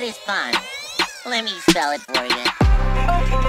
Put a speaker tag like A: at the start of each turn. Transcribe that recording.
A: this fun? Let me spell it for you.